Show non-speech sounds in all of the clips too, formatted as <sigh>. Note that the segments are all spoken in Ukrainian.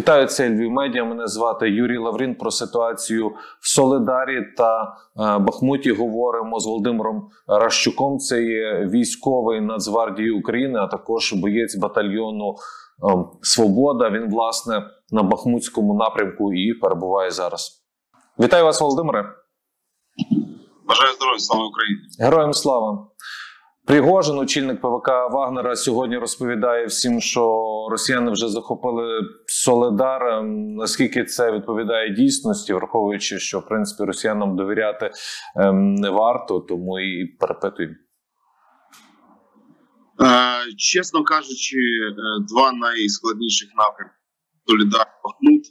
Вітаю це Львів Медіа. Мене звати Юрій Лаврін. Про ситуацію в Солидарі та е, Бахмуті говоримо з Володимиром Ращуком. Це є військовий Нацгвардії України, а також боєць батальйону е, Свобода. Він власне на Бахмутському напрямку і перебуває зараз. Вітаю вас, Володимире. Бажаю здоров'я, слава Україні! Героям слава! Пригожин, очільник ПВК Вагнера, сьогодні розповідає всім, що росіяни вже захопили Соледар. Ем, наскільки це відповідає дійсності, враховуючи, що в принципі росіянам довіряти ем, не варто, тому і перепитуємо. Е, чесно кажучи, е, два найскладніших напрямки Солідар Бахмут.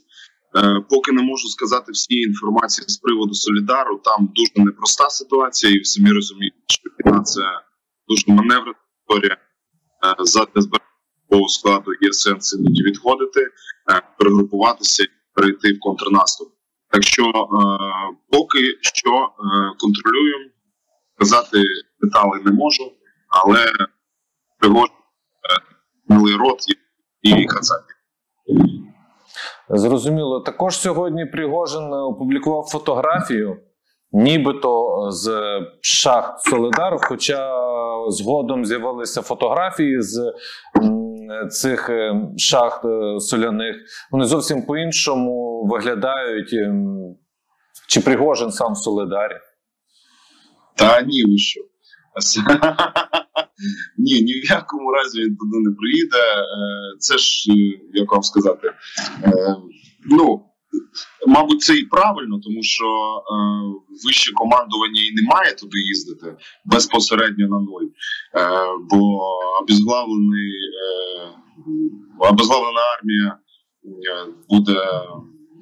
Е, поки не можу сказати всі інформації з приводу Солідару. Там дуже непроста ситуація, і самі розумієте, що це дуже маневрена історія. Е, задля збереження складу є сенс іноді відходити, е, перегрупуватися перейти в контрнаступ. Так що е, поки що контролюємо, казати деталі не можу, але пригожу милий рот і кацапі. Зрозуміло. Також сьогодні Пригожин опублікував фотографію, нібито з шахт Солидар. Хоча згодом з'явилися фотографії з цих е, шахт е, соляних. Вони зовсім по-іншому виглядають. Ем, чи Пригожин сам в Солидарі? Та ні, ви що. <laughs> Ні, ні в якому разі він туди не приїде. Е, це ж, як вам сказати, ну. Мабуть, це і правильно, тому що е, вище командування і не має туди їздити безпосередньо на нуль. Е, бо обезглавлений, е, обезглавлена армія е, буде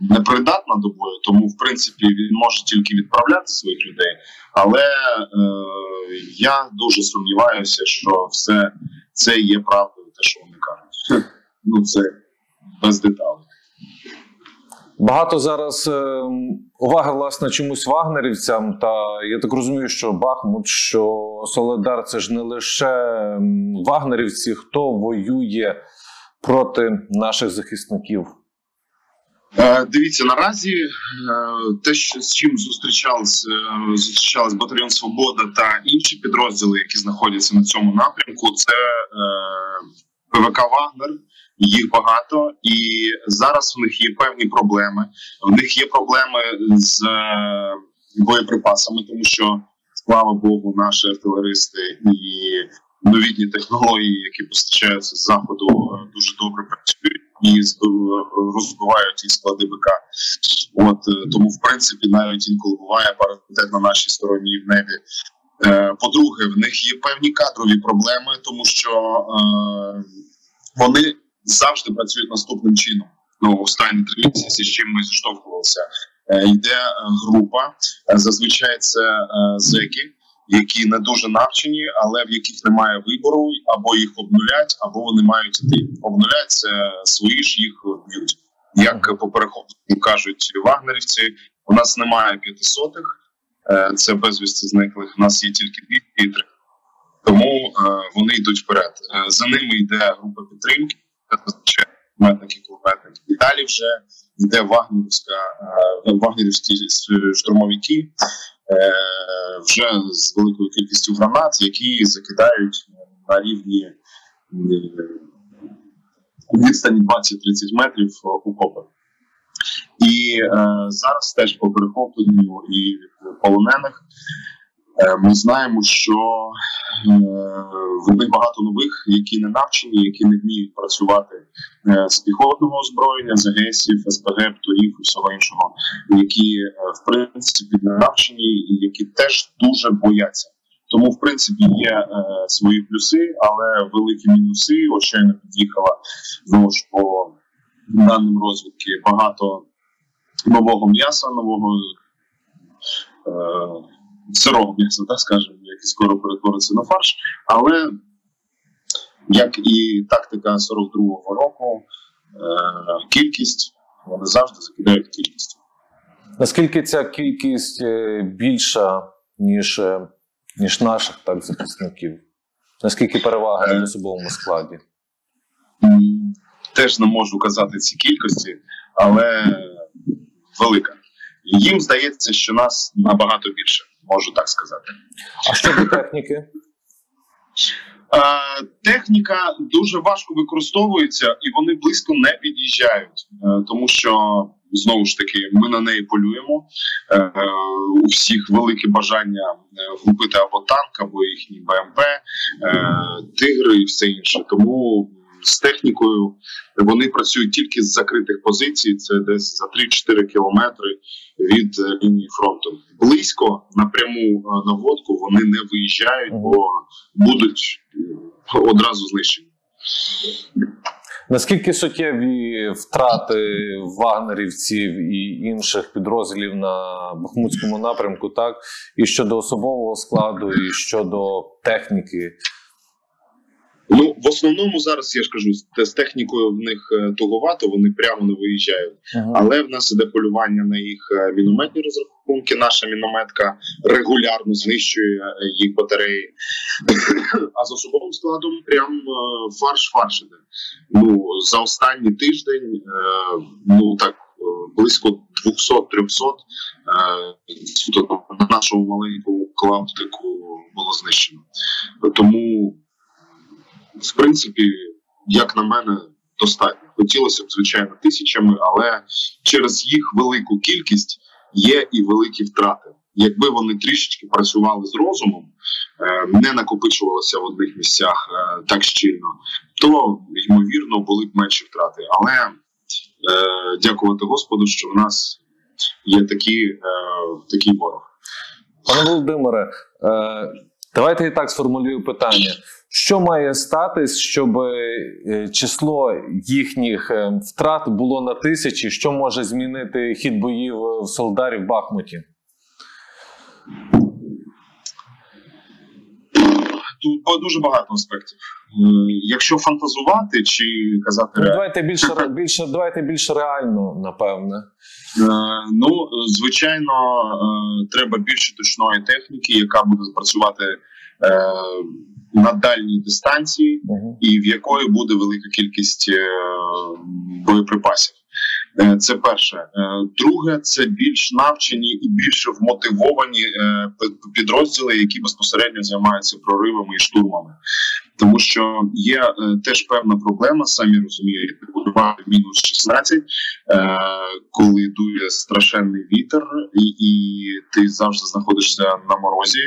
непридатна до бою, тому в принципі він може тільки відправляти своїх людей. Але е, я дуже сумніваюся, що все це є правдою, те, що вони кажуть. <laughs> Ну це без деталей. Багато зараз е, уваги власне чомусь вагнерівцям. Та я так розумію, що Бахмут, що Соледар це ж не лише вагнерівці, хто воює проти наших захисників. Е, дивіться наразі е, те, що з чим зустрічались, е, зустрічались батальйон Свобода та інші підрозділи, які знаходяться на цьому напрямку, це ПВК Вагнер їх багато, і зараз в них є певні проблеми. В них є проблеми з е, боєприпасами, тому що слава Богу, наші артилеристи і новітні технології, які постачаються з заходу, е, дуже добре працюють і розбивають і склади БК. От е, тому, в принципі, навіть інколи буває паритет на нашій стороні в небі. По-друге, в них є певні кадрові проблеми, тому що е, вони завжди працюють наступним чином. Ну останні три місяці, з чим ми зіштовхувалися. Е, йде е, група, е, зазвичай це зеки, які не дуже навчені, але в яких немає вибору, або їх обнулять, або вони мають іти. Обнулять це свої ж їх б'ють. Як по перехопленню кажуть вагнерівці, у нас немає п'ятисотих, це безвісти зниклих. У нас є тільки дві і три. Тому вони йдуть вперед. За ними йде група підтримки зазвичай метники, кулеметники. І далі вже йде вагнерівська е, вагнерівські штурмовики е, вже з великою кількістю гранат, які закидають на рівні е, відстані 20-30 метрів окопи. І е, зараз теж по перехопленню і полонених Е, ми знаємо, що е, в них багато нових, які не навчені, які не вміють працювати е, з піхотного озброєння, з АГСів, СПГ, ПТУРів і всього іншого, які в принципі не навчені, і які теж дуже бояться. Тому, в принципі, є е, свої плюси, але великі мінуси. От щойно під'їхала знову ж по даним розвідки багато нового м'яса, нового. Е, сирого м'яса, так скажемо, який скоро перетвориться на фарш. Але як і тактика 42-го року, е, кількість вони завжди закидають кількість. Наскільки ця кількість е, більша, ніж е, ніж наших так захисників? Наскільки перевага в особовому складі? теж не можу казати ці кількості, але велика. Їм здається, що нас набагато більше, можу так сказати. А щодо техніки? Е, техніка дуже важко використовується і вони близько не під'їжджають, е, тому що знову ж таки ми на неї полюємо. Е, у всіх велике бажання влупити або танк, або їхні БМП, тигри і все інше. Тому з технікою вони працюють тільки з закритих позицій. Це десь за 3-4 кілометри від лінії фронту. Близько напряму наводку вони не виїжджають, бо будуть одразу знищені. Наскільки суттєві втрати вагнерівців і інших підрозділів на Бахмутському напрямку, так і щодо особового складу, і щодо техніки? Ну в основному зараз я ж кажу, з технікою в них туговато, вони прямо не виїжджають, uh-huh. але в нас іде полювання на їх мінометні розрахунки. Наша мінометка регулярно знищує їх батареї. А з особовим складом прям фарш-фарш іде. Ну за останній тиждень, ну так близько 200-300 на нашому маленькому клаптику було знищено. Тому в принципі, як на мене, достатньо. Хотілося б, звичайно, тисячами, але через їх велику кількість є і великі втрати. Якби вони трішечки працювали з розумом, не накопичувалися в одних місцях так щільно, то ймовірно були б менші втрати. Але дякувати Господу, що в нас є такі, такий ворог. Пане Володимире, давайте і так сформулюю питання. Що має статись, щоб число їхніх втрат було на тисячі? Що може змінити хід боїв в Солдарі в Бахмуті? Тут дуже багато аспектів. Якщо фантазувати чи казати ну, давайте більше більше, давайте більше реально, напевне. Ну звичайно, треба більше точної техніки, яка буде працювати на дальній дистанції, uh-huh. і в якої буде велика кількість е, боєприпасів. Е, це перше. Е, друге, це більш навчені і більш вмотивовані підрозділи, які безпосередньо займаються проривами і штурмами. Тому що є теж певна проблема, самі розумієте, будувати мінус 16, коли дує страшенний вітер, і, і ти завжди знаходишся на морозі,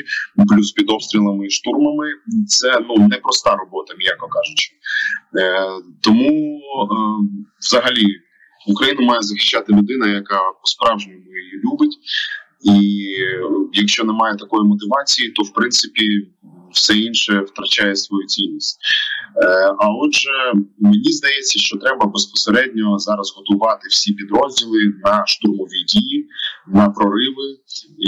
плюс під обстрілами і штурмами. Це ну непроста робота, м'яко кажучи. Тому взагалі. Україну має захищати людина, яка по-справжньому її любить, і якщо немає такої мотивації, то в принципі все інше втрачає свою цінність. Е, а отже, мені здається, що треба безпосередньо зараз готувати всі підрозділи на штурмові дії, на прориви,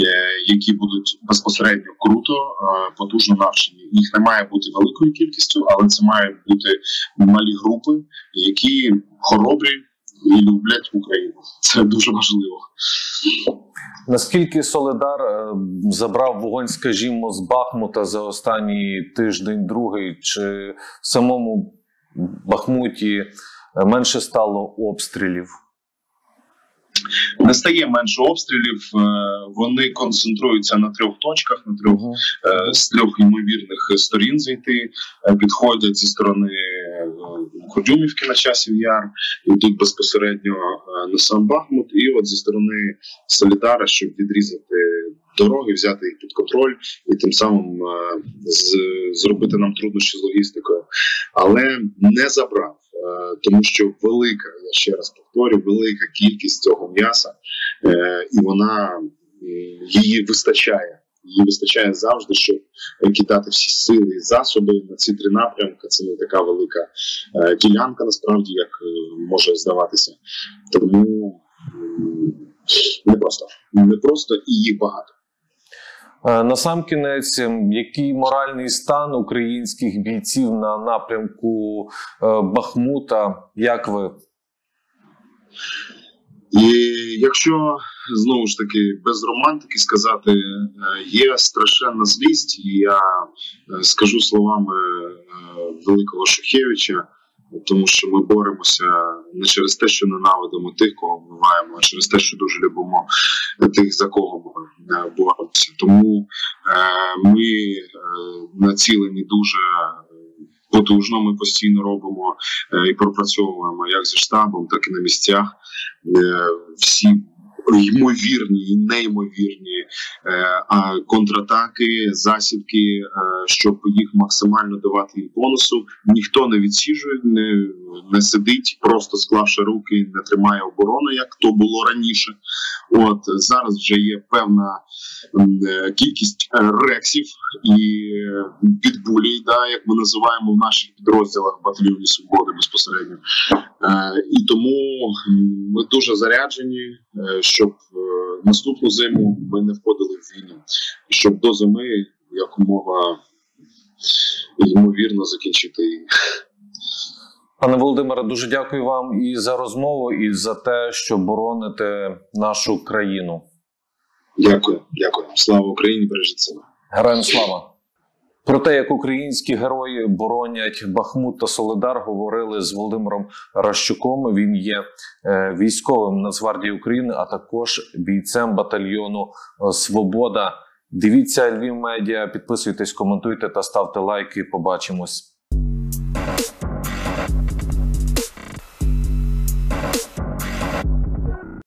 е, які будуть безпосередньо круто, е, потужно навчені. Їх не має бути великою кількістю, але це мають бути малі групи, які хоробрі і люблять Україну. Це дуже важливо. Наскільки Соледар е, забрав вогонь, скажімо, з Бахмута за останній тиждень, другий, чи в самому Бахмуті е, менше стало обстрілів? Не стає менше обстрілів, е, вони концентруються на трьох точках, на трьох з трьох ймовірних сторін зайти, підходять зі сторони Ходюмівки на часів яр, йдуть безпосередньо на сам Бахмут, і от зі сторони Солідара, щоб відрізати дороги, взяти їх під контроль і тим самим з, зробити нам труднощі з логістикою, але не забрав. Тому що велика, я ще раз повторю, велика кількість цього м'яса, е, і вона її вистачає. Її вистачає завжди, щоб кидати всі сили і засоби на ці три напрямки. Це не така велика е, ділянка, насправді, як е, може здаватися. Тому не просто не просто і їх багато. На сам кінець, який моральний стан українських бійців на напрямку Бахмута, як ви? І якщо знову ж таки без романтики сказати, е, є страшенна злість, і я е, скажу словами е, великого Шухевича: тому що ми боремося не через те, що ненавидимо тих, кого вбиваємо, а через те, що дуже любимо тих, за кого боремося. Тому ми націлені дуже потужно. Ми постійно робимо і пропрацьовуємо як зі штабом, так і на місцях. Е, всі ймовірні і неймовірні е, контратаки, засідки, е, щоб їх максимально давати їм бонусу. Ніхто не відсіжує, не, не сидить, просто склавши руки, не тримає оборону, як то було раніше. От зараз вже є певна е, кількість е, рексів і е, підбулій, да, як ми називаємо в наших підрозділах батальйоні свободи безпосередньо. Е, і тому ми дуже заряджені, щоб е, наступну зиму ми не входили в війну, щоб до зими якомога ймовірно закінчити її. Пане Володимире, дуже дякую вам і за розмову, і за те, що бороните нашу країну. Дякую, дякую. Слава Україні, бережіть себе. Героям слава! Про те, як українські герої боронять Бахмут та Соледар, говорили з Володимиром Ращуком. Він є е, військовим Нацгвардії України, а також бійцем батальйону е, Свобода. Дивіться Львів медіа, підписуйтесь, коментуйте та ставте лайки. Побачимось.